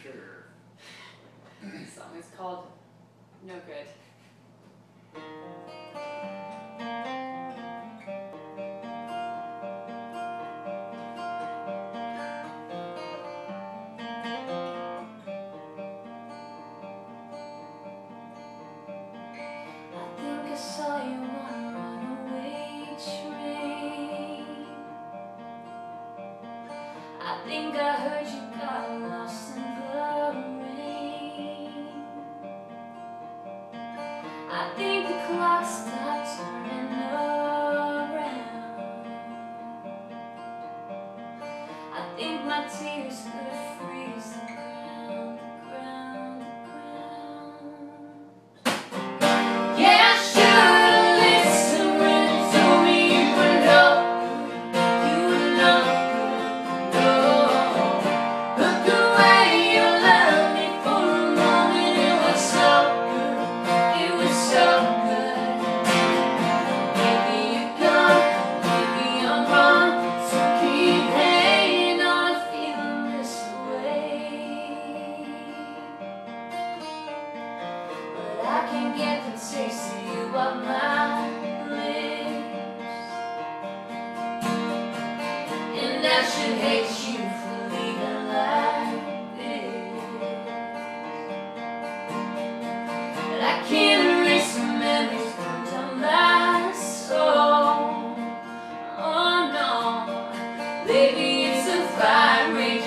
sure. This song is called No Good. I think I heard you call my tears. I should hate you for leaving like this. But I can't erase the memories my soul. Oh no, baby, it's a fire.